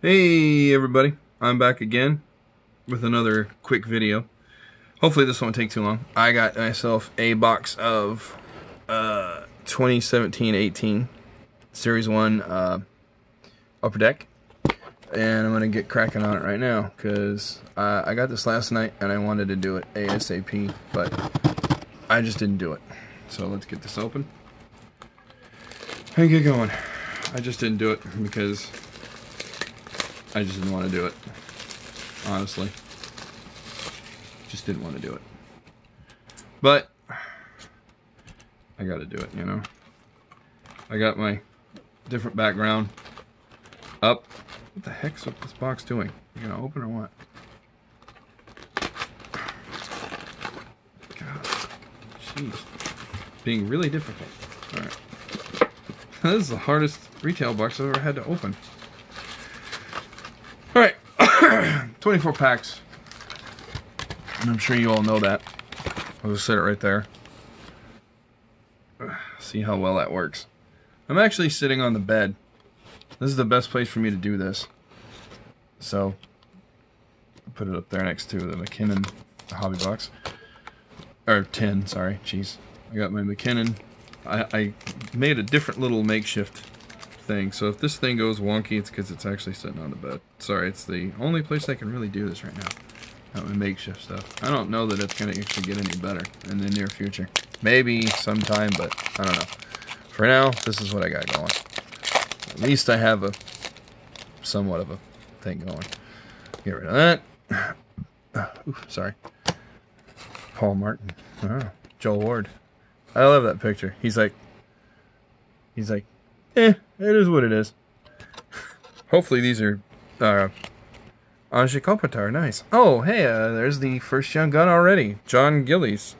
Hey everybody, I'm back again with another quick video. Hopefully this won't take too long. I got myself a box of uh, 2017-18 Series 1 uh, Upper Deck. And I'm going to get cracking on it right now because uh, I got this last night and I wanted to do it ASAP, but I just didn't do it. So let's get this open and get going. I just didn't do it because I just didn't want to do it. Honestly. Just didn't want to do it. But, I gotta do it, you know? I got my different background up. What the heck's up this box doing? You gonna open or what? God. Jeez. Being really difficult. Alright. this is the hardest retail box I've ever had to open. Alright, 24 packs. And I'm sure you all know that. I'll just set it right there. See how well that works. I'm actually sitting on the bed. This is the best place for me to do this. So, I'll put it up there next to the MacKinnon hobby box. Or tin, sorry, jeez. I got my MacKinnon. I, I made a different little makeshift thing. So if this thing goes wonky, it's because it's actually sitting on the bed. Sorry, it's the only place I can really do this right now. Would makeshift stuff. I don't know that it's going to actually get any better in the near future. Maybe sometime, but I don't know. For now, this is what I got going. At least I have a somewhat of a thing going. Get rid of that. Oof, sorry. Paul Martin. Oh, Joel Ward. I love that picture. He's like, he's like, eh, it is what it is. Hopefully these are uh, Anze Kopitar. Nice. Oh, hey, uh, there's the first young gun already. Jon Gillies.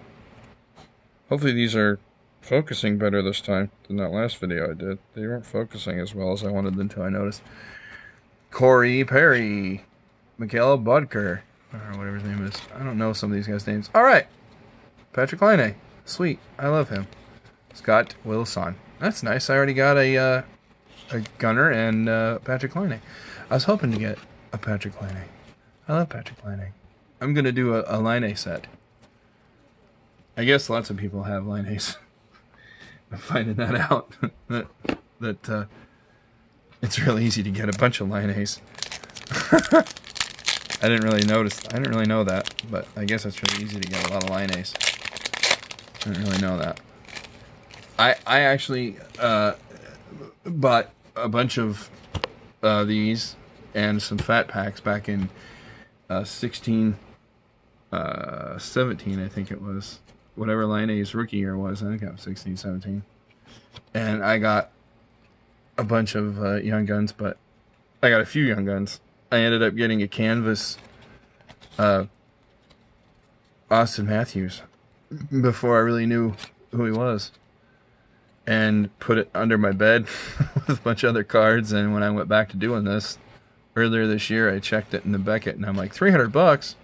Hopefully these are focusing better this time than that last video I did. They weren't focusing as well as I wanted them to, I noticed. Corey Perry. Michaela Budker. Or whatever his name is. I don't know some of these guys' names. Alright. Patrik Laine. Sweet. I love him. Scott Wilson. That's nice. I already got a uh, a gunner and uh, Patrik Laine. I was hoping to get a Patrik Laine. I love Patrik Laine. I'm gonna do a, a Laine set. I guess lots of people have Laines. I'm finding that out. that that uh, it's really easy to get a bunch of Laines. I didn't really notice. I didn't really know that, but I guess it's really easy to get a lot of Laines. I didn't really know that. I I actually uh, bought a bunch of uh, these and some fat packs back in uh, 16, uh, 17, I think it was. Whatever Laine's rookie year was. I think I was 16, 17. And I got a bunch of uh, young guns, but I got a few young guns. I ended up getting a canvas uh, Auston Matthews before I really knew who he was and put it under my bed with a bunch of other cards. And when I went back to doing this earlier this year, I checked it in the Beckett, and I'm like, 300 bucks.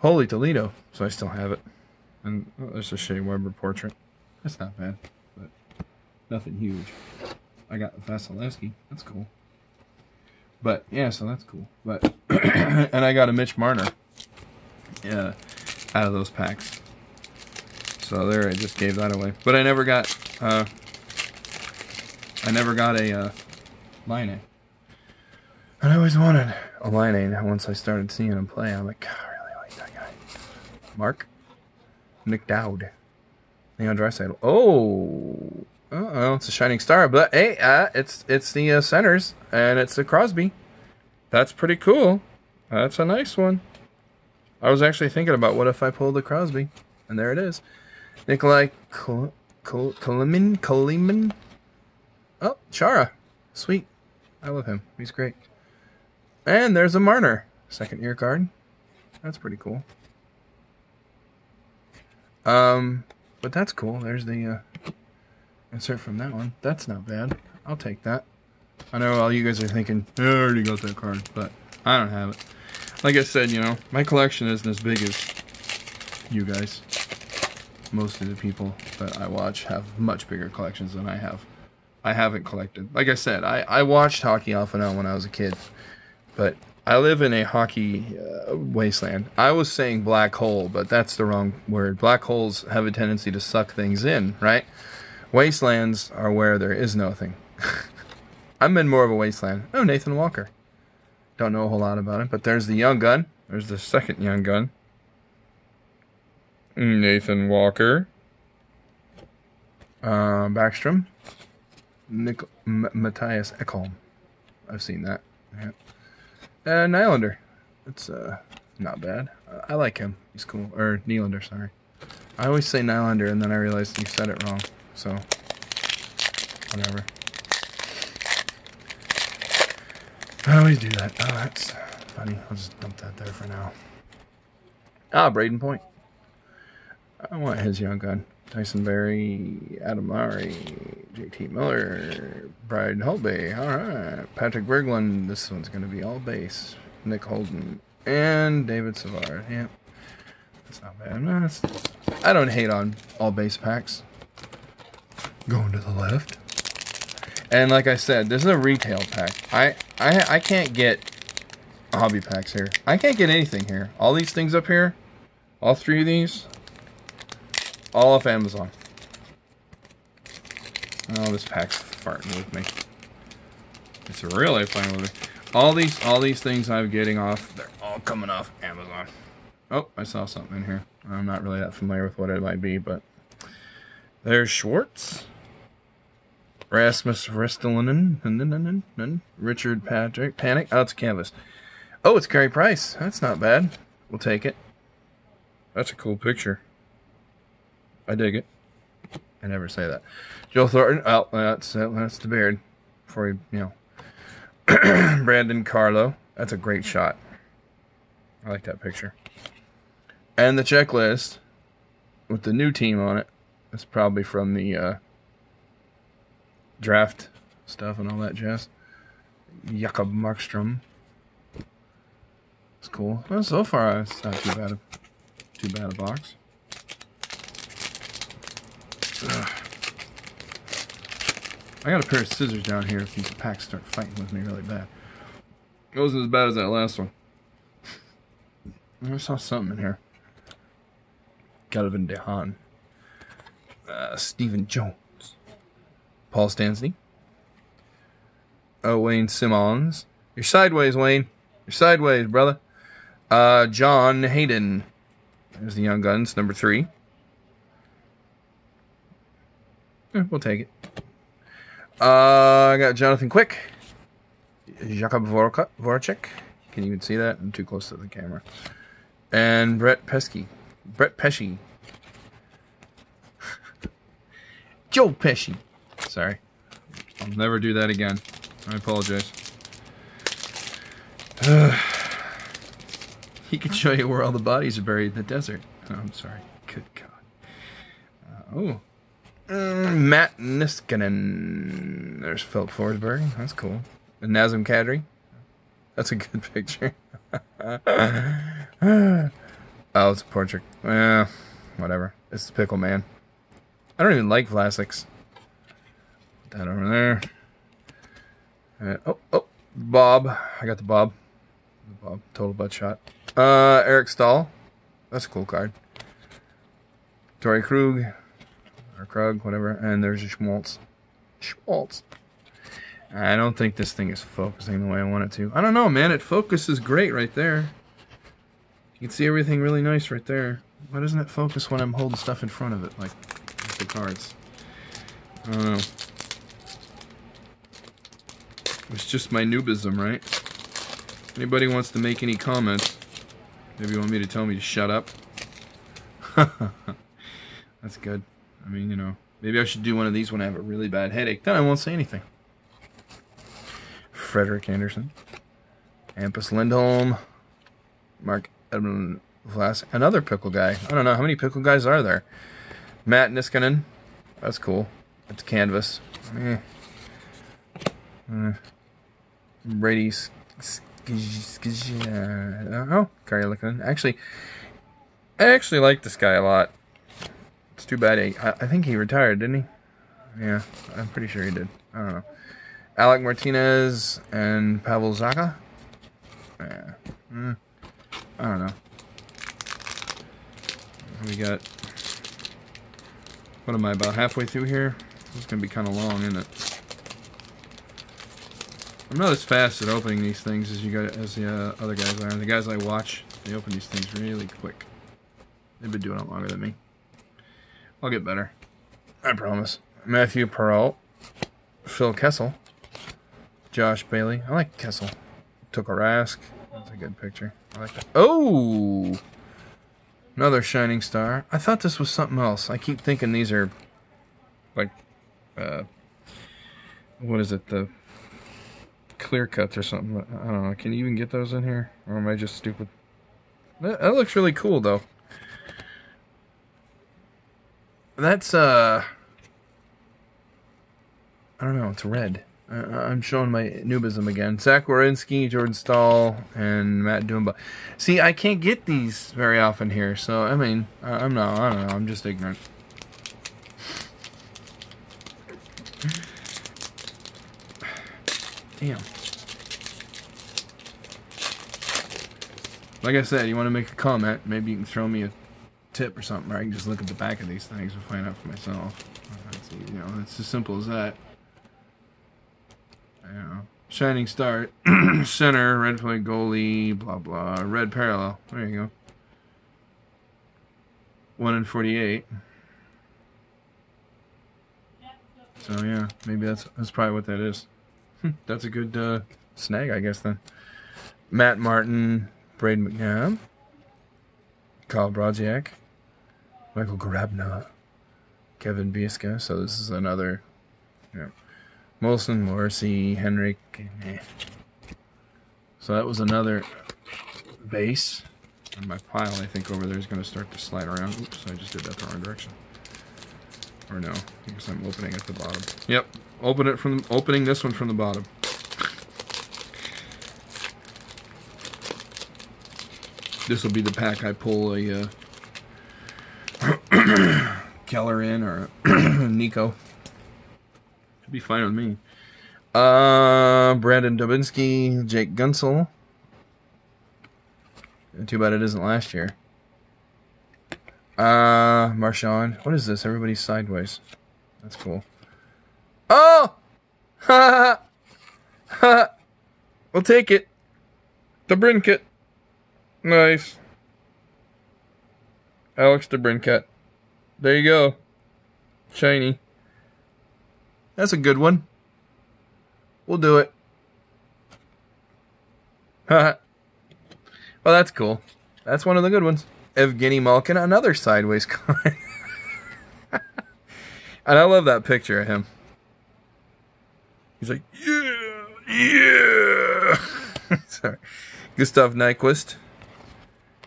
Holy Toledo! So I still have it. And oh, there's a Shea Weber portrait. That's not bad, but nothing huge. I got Vasilevskiy. That's cool. But yeah, so that's cool. But and I got a Mitch Marner. Yeah, out of those packs. So there, I just gave that away. But I never got, uh, I never got a, uh, Laine. And I always wanted a Laine. Once I started seeing him play, I'm like, God, I really like that guy. Mark? Nic Dowd. Leon Draisaitl. Oh! Oh, it's a shining star, but hey, uh, it's it's the uh, centers, and it's the Crosby. That's pretty cool. That's a nice one. I was actually thinking about what if I pulled the Crosby, and there it is. Nikolai Kol Kol Kolimin. Oh, Chara, sweet. I love him. He's great. And there's a Marner, second year card. That's pretty cool. Um, but that's cool. There's the uh, insert from that one. That's not bad. I'll take that. I know all you guys are thinking, I already got that card, but I don't have it. Like I said, you know, my collection isn't as big as you guys. Most of the people that I watch have much bigger collections than I have. I haven't collected. Like I said, I, I watched hockey off and on when I was a kid, but I live in a hockey uh, wasteland. I was saying black hole, but that's the wrong word. Black holes have a tendency to suck things in, right? Wastelands are where there is nothing. I'm in more of a wasteland. Oh, Nathan Walker. Don't know a whole lot about him, but there's the young gun. There's the second young gun. Nathan Walker. Uh, Backstrom. Nick, M- Mattias Ekholm. I've seen that. Yeah. Uh, Nylander. It's uh, not bad. I like him. He's cool. Or Nylander, sorry. I always say Nylander, and then I realized you said it wrong. So, whatever. I always do that. Oh, that's funny. I'll just dump that there for now. Ah, Brayden Point. I want his young gun. Tyson Barrie, Adam Lowry, JT Miller, Brad Holtby. All right. Patrik Berglund. This one's going to be all base. Nick Holden. And David Savard. Yeah. That's not bad. No, that's, I don't hate on all base packs. Going to the left. And like I said, this is a retail pack. I, I, I can't get hobby packs here. I can't get anything here. All these things up here, all three of these, all off Amazon. Oh, this pack's farting with me. It's really playing with me. All these, all these things I'm getting off, they're all coming off Amazon. Oh, I saw something in here. I'm not really that familiar with what it might be, but there's Schwartz. Rasmus Ristolainen, Richard Patrick, Panic. Oh, it's canvas. Oh, it's Carey Price. That's not bad. We'll take it. That's a cool picture. I dig it. I never say that. Joe Thornton. Oh, that's that's the beard. Before you, know. Brandon Carlo. That's a great shot. I like that picture. And the checklist with the new team on it. It's probably from the uh, draft stuff and all that jazz. Jacob Markstrom. It's cool. Well, so far, it's not too bad. A, too bad a box. I got a pair of scissors down here if these packs start fighting with me really bad. It wasn't as bad as that last one. I saw something in here. Calvin DeHaan. Uh, Stephen Johns. Paul Stastny. Oh, Wayne Simmonds. You're sideways, Wayne. You're sideways, brother. Uh, John Hayden. There's the Young Guns, number three. Eh, we'll take it. Uh, I got Jonathan Quick. Jakub Voracek. Can you even see that? I'm too close to the camera. And Brett Pesky. Brett Pesci. Joe Pesci. Sorry. I'll never do that again. I apologize. He can show you where all the bodies are buried in the desert. Oh, I'm sorry. Good God. Uh, oh. Mm, Matt Niskanen. There's Filip Forsberg. That's cool. And Nazem Kadri. That's a good picture. oh, it's a portrait. Eh, whatever. It's the Pickle Man. I don't even like Vlasics. Put that over there. And, oh, oh, Bob. I got the Bob. The Bob, total butt shot. Uh, Eric Staal. That's a cool card. Torey Krug. Or Krug, whatever. And there's a Schmaltz. Schmaltz. I don't think this thing is focusing the way I want it to. I don't know, man. It focuses great right there. You can see everything really nice right there. Why doesn't it focus when I'm holding stuff in front of it, like the cards? I don't know. It's just my noobism, right? Anybody wants to make any comments? Maybe you want me to tell me to shut up? That's good. I mean, you know, maybe I should do one of these when I have a really bad headache. Then I won't say anything. Frederik Andersen, Hampus Lindholm. Mark Edmund Vlas. Another pickle guy. I don't know. How many pickle guys are there? Matt Niskanen. That's cool. That's canvas. Eh. Uh, Brady. Oh, Kari Likanen. Actually, I actually like this guy a lot. It's too bad he, I, I think he retired, didn't he? Yeah, I'm pretty sure he did. I don't know. Alec Martinez and Pavel Zacha. Yeah. Mm, I don't know. We got. What am I about halfway through here? It's gonna be kind of long, isn't it? I'm not as fast at opening these things as you guys, as the uh, other guys are. The guys I watch, they open these things really quick. They've been doing it longer than me. I'll get better. I promise. Mathieu Perreault, Phil Kessel, Josh Bailey. I like Kessel. Tuukka Rask. That's a good picture. I like that. Oh! Another shining star. I thought this was something else. I keep thinking these are like uh what is it, the clear cuts or something. I don't know. Can you even get those in here? Or am I just stupid? That, that looks really cool though. That's uh I don't know, it's red. Uh, I'm showing my noobism again. Zach Werenski, Jordan Staal, and Matt Dumba. See, I can't get these very often here, so I mean, I'm not. I don't know. I'm just ignorant. Damn. Like I said, you want to make a comment, maybe you can throw me a tip or something, or I can just look at the back of these things and find out for myself. you know, it's as simple as that. Yeah. Shining Star, center, red flag goalie, blah blah, red parallel. There you go. One in forty-eight. So yeah, maybe that's that's probably what that is. that's a good uh, snag, I guess. Then Matt Martin, Brayden McNabb, Kyle Brodziak, Michael Grabner, Kevin Bieksa. So this is another. Yeah. Molson, Morrissey, Henrik. Eh. So that was another base. And my pile, I think, over there is going to start to slide around. Oops, I just did that the wrong direction. Or no, because I'm opening at the bottom. Yep, open it from opening this one from the bottom. This will be the pack I pull a uh, Keller in or Nico be fine with me. Uh, Brandon Dubinsky, Jake Guentzel. Too bad it isn't last year. Uh, Marchand. What is this? Everybody's sideways. That's cool. Oh! Ha ha! We'll take it. The Brinket. Nice. Alex DeBrincat. There you go. Shiny. That's a good one. We'll do it. well, that's cool. That's one of the good ones. Evgeny Malkin, another sideways card. and I love that picture of him. He's like, yeah, yeah. Sorry. Gustav Nyquist.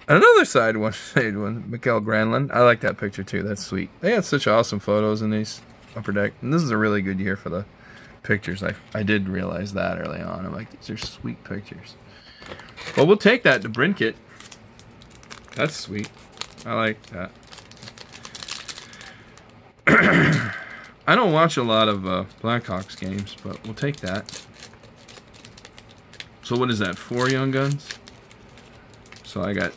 Another side one, side one, Mikael Granlund. I like that picture too. That's sweet. They had such awesome photos in these upper deck. And this is a really good year for the pictures. I, I did realize that early on. I'm like, these are sweet pictures. Well, we'll take that to Brinket. That's sweet. I like that. I don't watch a lot of uh, Blackhawks games, but we'll take that. So what is that? Four Young Guns? So I got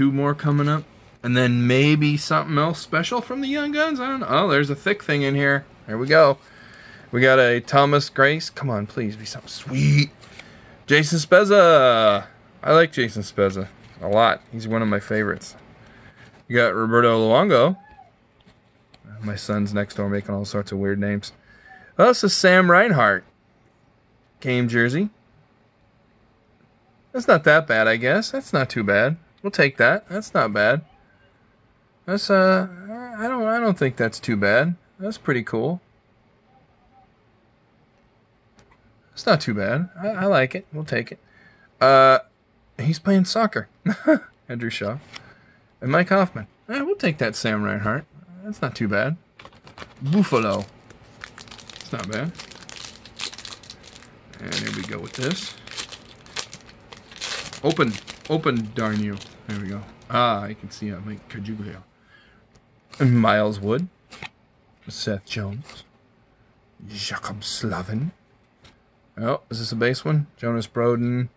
two more coming up. And then maybe something else special from the Young Guns. I don't know. Oh, there's a thick thing in here. There we go. We got a Thomas Grace. Come on, please be something sweet. Jason Spezza. I like Jason Spezza a lot. He's one of my favorites. You got Roberto Luongo. My son's next door making all sorts of weird names. Oh, this is Sam Reinhart. Game jersey. That's not that bad, I guess. That's not too bad. We'll take that. That's not bad. That's uh, I don't, I don't think that's too bad. That's pretty cool. It's not too bad. I, I like it. We'll take it. Uh, he's playing soccer. Andrew Shaw and Mike Hoffman. Eh, we'll take that Sam Reinhart. That's not too bad. Buffalo. It's not bad. And here we go with this. Open, open, darn you. There we go. Ah, I can see I make Cajuglia. Miles Wood, Seth Jones, Jaccob Slavin. Oh, is this a base one? Jonas Brodin.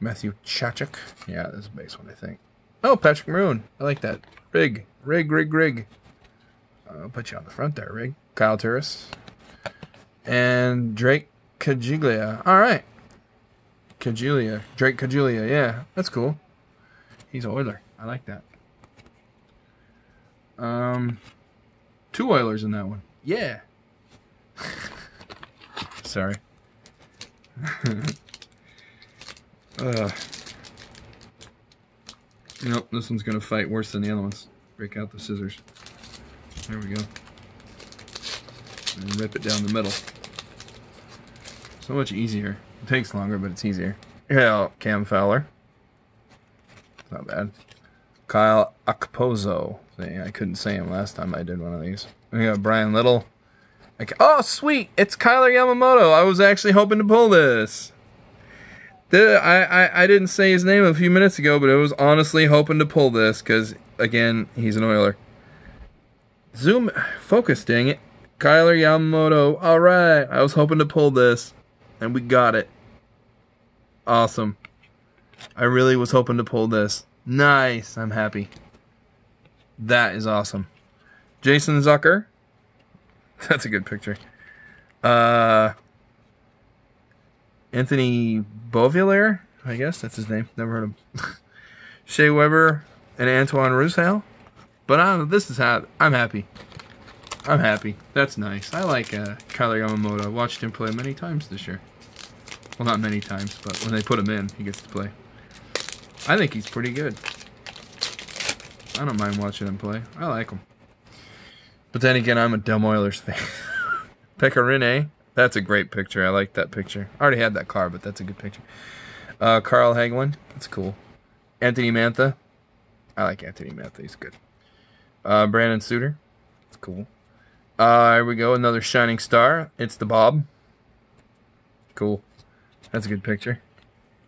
Matthew Chachik. Yeah, this is a base one, I think. Oh, Patrick Maroon. I like that. Rig. Rig, rig, rig. I'll put you on the front there, Rig. Kyle Turris. And Drake Caggiula. All right. Caggiula. Drake Caggiula. Yeah, that's cool. He's an Oiler. I like that. Um, two Oilers in that one. Yeah. Sorry. uh. Nope, this one's gonna fight worse than the other ones. Break out the scissors. There we go. And rip it down the middle. So much easier. It takes longer, but it's easier. Yeah, Cam Fowler. Not bad. Kyle. See, I couldn't say him last time I did one of these. We got Bryan Little. Oh, sweet! It's Kailer Yamamoto. I was actually hoping to pull this. The, I, I, I didn't say his name a few minutes ago, but I was honestly hoping to pull this because, again, he's an Oiler. Zoom, focus, dang it. Kailer Yamamoto. All right. I was hoping to pull this, and we got it. Awesome. I really was hoping to pull this. Nice. I'm happy. That is awesome. Jason Zucker. That's a good picture. Uh, Anthony Beauvillier, I guess that's his name. Never heard of him. Shea Weber and Antoine Roussel. But I this is how I'm happy. I'm happy. That's nice. I like uh, Kailer Yamamoto. I watched him play many times this year. Well, not many times, but when they put him in, he gets to play. I think he's pretty good. I don't mind watching him play. I like him. But then again, I'm a dumb Oilers fan. Pecorine. That's a great picture. I like that picture. I already had that car, but that's a good picture. Uh, Carl Hagelin. That's cool. Anthony Mantha. I like Anthony Mantha. He's good. Uh, Brandon Sutter. That's cool. Uh, here we go. Another shining star. It's the Bob. Cool. That's a good picture.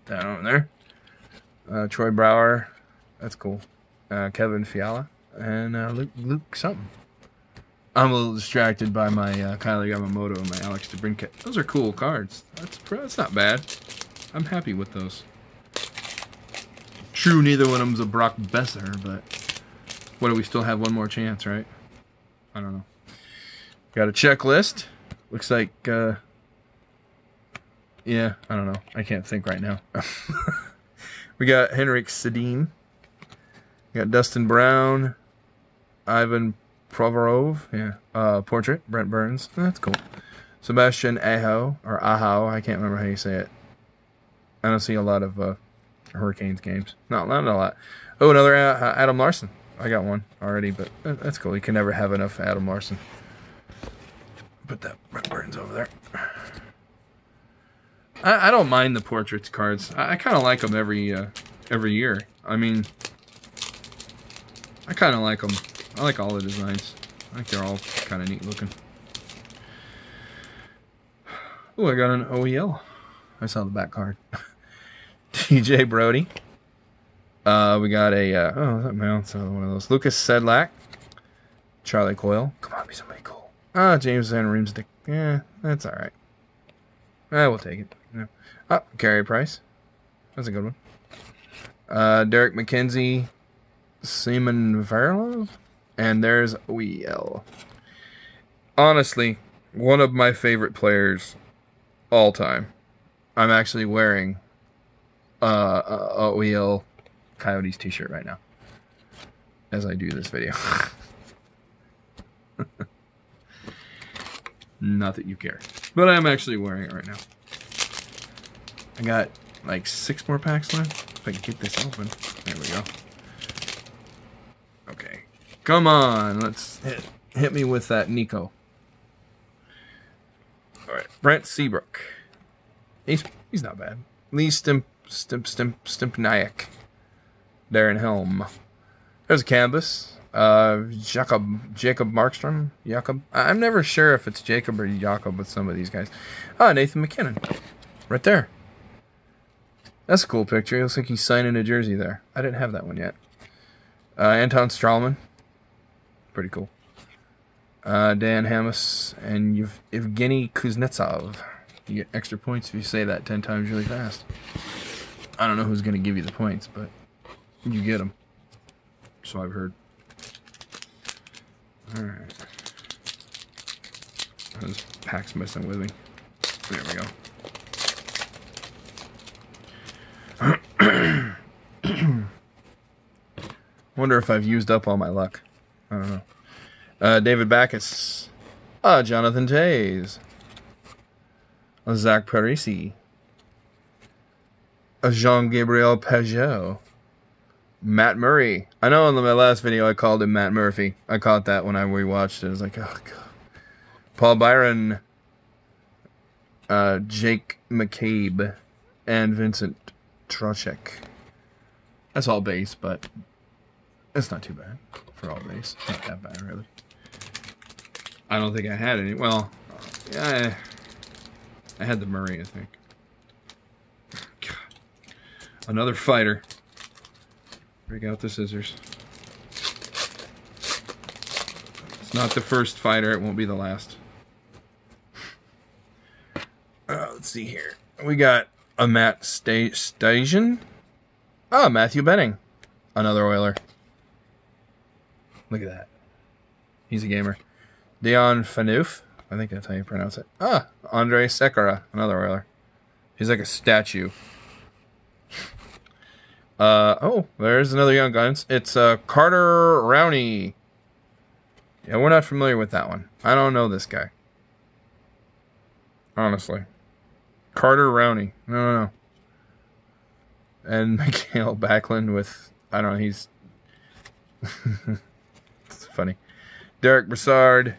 Down there. Uh, Troy Brouwer. That's cool. Uh, Kevin Fiala. And uh, Luke, Luke something. I'm a little distracted by my uh, Kailer Yamamoto and my Alex DeBrincat. Those are cool cards. That's that's not bad. I'm happy with those. True, neither one of them's a Brock Boeser, but what do we still have one more chance, right? I don't know. Got a checklist. Looks like, uh, yeah, I don't know. I can't think right now. we got Henrik Sedin. We got Dustin Brown. Ivan Provorov, yeah. Uh, portrait, Brent Burns. That's cool. Sebastian Aho, or Aho, I can't remember how you say it. I don't see a lot of uh, Hurricanes games. No, not a lot. Oh, another uh, Adam Larsson. I got one already, but that's cool. You can never have enough Adam Larsson. Put that Brent Burns over there. I, I don't mind the portraits cards. I, I kind of like them every uh, every year. I mean, I kind of like them. I like all the designs. I think they're all kind of neat looking. Oh, I got an OEL. I saw the back card. TJ Brodie. Uh, we got a, uh, oh, that mounts one of those. Lukas Sedlak. Charlie Coyle. Come on, be somebody cool. Ah, James Van Riemsdyk. Yeah, that's alright. I will take it. Yeah. Oh, Carey Price. That's a good one. Uh, Derek MacKenzie, Simon Varlov. And there's OEL. Honestly, one of my favorite players all time. I'm actually wearing uh, a OEL Coyotes t-shirt right now as I do this video. Not that you care. But I'm actually wearing it right now. I got like six more packs left. If I can get this open. There we go. Okay. Come on, let's hit, hit me with that Nico. All right, Brent Seabrook. He's he's not bad. Lee Stimp Stimp Stimp Stimpnayak. Darren Helm. There's a canvas. Uh, Jacob Jacob Markstrom. Jacob. I'm never sure if it's Jacob or Jacob with some of these guys. Ah, Nathan MacKinnon. Right there. That's a cool picture. It looks like he's signing a jersey there. I didn't have that one yet. Uh, Anton Stralman pretty cool. uh, Dan Hamas, and Yev- Evgeny Kuznetsov. You get extra points if you say that 10 times really fast. I don't know who's going to give you the points, but you get them. So I've heard. Alright. This pack's messing with me. There we go. Wonder if I've used up all my luck. I don't know. Uh, David Backes. Uh, Jonathan Toews. Uh, Zach Parise. Uh, Jean Gabriel Pageau. Matt Murray. I know in my last video I called him Matt Murphy. I caught that when I rewatched it. I was like, oh god. Paul Byron. Uh, Jake McCabe. And Vincent Trocheck. That's all base, but it's not too bad for all base. Not that bad, really. I don't think I had any. Well, yeah, I, I had the Murray, I think. God. Another fighter. Break out the scissors. It's not the first fighter. It won't be the last. Uh, let's see here. We got a Matt Sta- Station. Oh, Matthew Benning. Another Oiler. Look at that. He's a gamer. Dion Phaneuf. I think that's how you pronounce it. Ah, Andrej Sekera. Another Oiler. He's like a statue. Uh, oh, there's another Young Guns. It's uh, Carter Rowney. Yeah, we're not familiar with that one. I don't know this guy. Honestly. Carter Rowney. No, no, no. And Mikael Backlund with, I don't know, he's. it's funny. Derek Brassard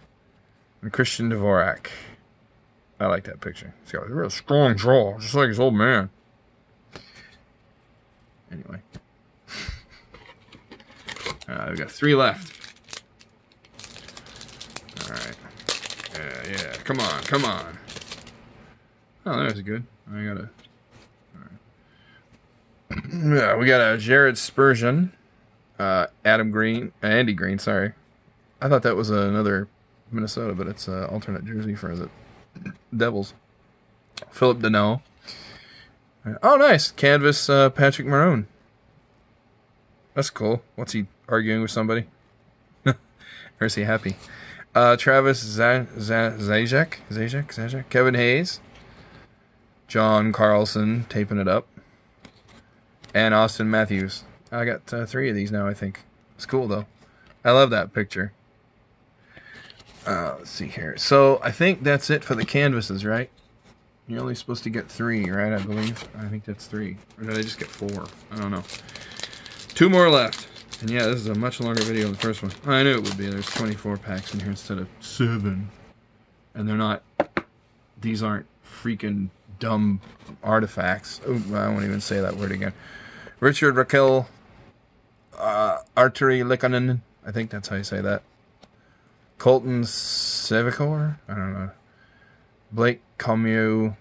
and Christian Dvorak. I like that picture. He's got a real strong jaw, just like his old man. Anyway. Uh, we got three left. Alright. Yeah, yeah. Come on, come on. Oh, that was good. I got a. Yeah, we got a Jared Spurgeon, uh, Adam Green, uh, Andy Greene. Sorry, I thought that was another Minnesota, but it's an alternate jersey for the Devils. Phillip Danault. Oh, nice canvas, uh, Patrick Maroon. That's cool. What's he arguing with somebody? or is he happy? Uh, Travis Z- Z- Zajac, Kevin Hayes, John Carlson taping it up, and Auston Matthews. I got uh, three of these now. I think it's cool though. I love that picture. Uh, let's see here. So I think that's it for the canvases, right? You're only supposed to get three, right? I believe. I think that's three. Or did I just get four? I don't know. Two more left. And yeah, this is a much longer video than the first one. I knew it would be. There's 24 packs in here instead of seven. And they're not... These aren't freaking dumb artifacts. Ooh, I won't even say that word again. Rickard Rakell uh, Artery Likanen. I think that's how you say that. Colton Sceviour. I don't know. Blake Comeau.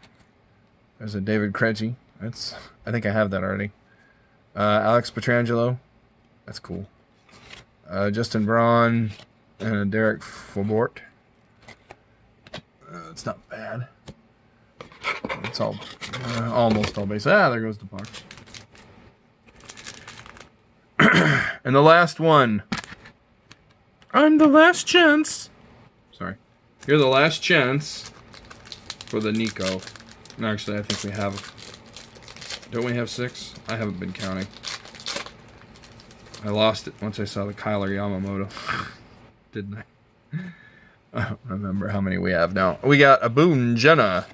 There's a David Krejci. That's. I think I have that already. Uh, Alex Pietrangelo. That's cool. Uh, Justin Braun and Derek Forbort. Uh, it's not bad. It's all uh, almost all base. Ah, there goes the puck. and the last one. I'm the last chance. Sorry. You're the last chance for the Nico. No, actually, I think we have. Don't we have six? I haven't been counting. I lost it once I saw the Kailer Yamamoto. Didn't I? I don't remember how many we have now. We got a Boone Jenner,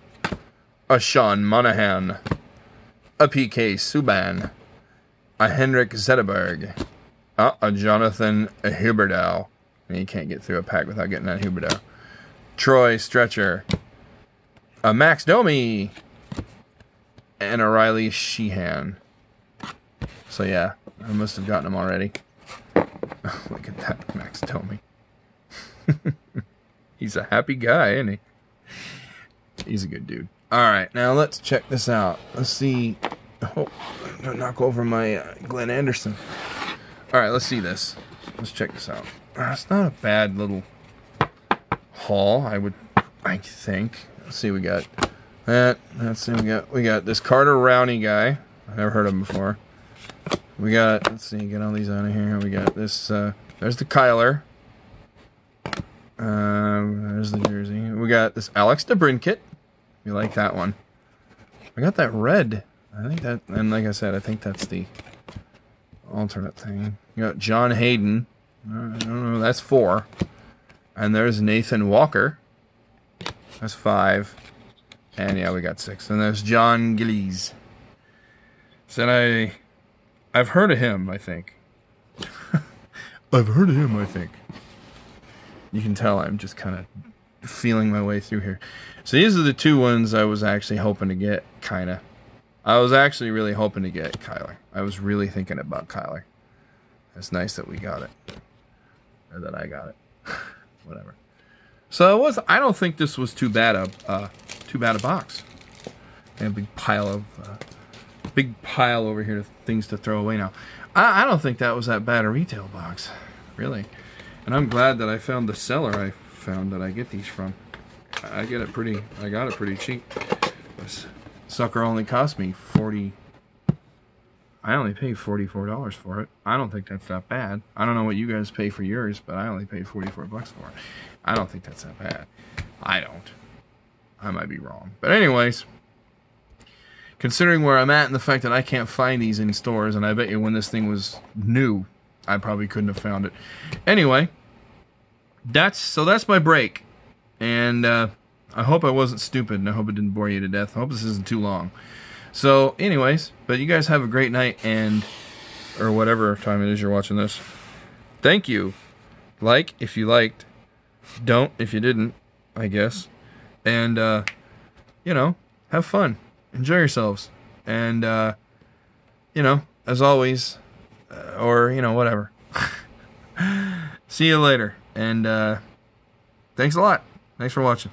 a Sean Monahan, a PK Subban, a Henrik Zetterberg, uh, a Jonathan Huberdeau. I mean, you can't get through a pack without getting that Huberdeau. Troy Stecher, a Max Domi, and a Riley Sheahan. So yeah, I must have gotten them already. Look at that Max Domi. He's a happy guy, isn't he? He's a good dude. All right, now let's check this out. Let's see. Oh, knock over my uh, Glenn Anderson. All right, let's see this. Let's check this out. Uh, it's not a bad little haul. I would, I think. Let's see, we got that. Let's see, we got we got this Carter Rowney guy. I never heard of him before. We got let's see, get all these out of here. We got this. Uh, there's the Kailer. Um, there's the jersey. We got this Alex DeBrincat. You like that one? I got that red. I think that, and like I said, I think that's the alternate thing. You got John Hayden. I don't know. That's four. And there's Nathan Walker. That's five. And yeah, we got six. And there's Jon Gillies. Said I, I've heard of him. I think. I've heard of him. I think. You can tell I'm just kind of feeling my way through here. So these are the two ones I was actually hoping to get. Kind of. I was actually really hoping to get Kailer. I was really thinking about Kailer. It's nice that we got it. Or that I got it. Whatever. So it was. I don't think this was too bad a uh, too bad a box. And a big pile of uh, big pile over here of things to throw away now. I, I don't think that was that bad a retail box, really. And I'm glad that I found the seller I found that I get these from. I get it pretty. I got it pretty cheap. This sucker only cost me forty. I only paid forty-four dollars for it. I don't think that's that bad. I don't know what you guys pay for yours, but I only paid forty-four bucks for it. I don't think that's that bad. I don't. I might be wrong, but anyways, considering where I'm at and the fact that I can't find these in stores, and I bet you when this thing was new, I probably couldn't have found it. Anyway, that's so that's my break, and uh, I hope I wasn't stupid, and I hope it didn't bore you to death. I hope this isn't too long. So, anyways, but you guys have a great night, and or whatever time it is you're watching this. Thank you. Like if you liked. Don't if you didn't. I guess. And uh, you know, have fun, enjoy yourselves, and uh, you know, as always, uh, or you know, whatever. See you later, and uh, thanks a lot. Thanks for watching.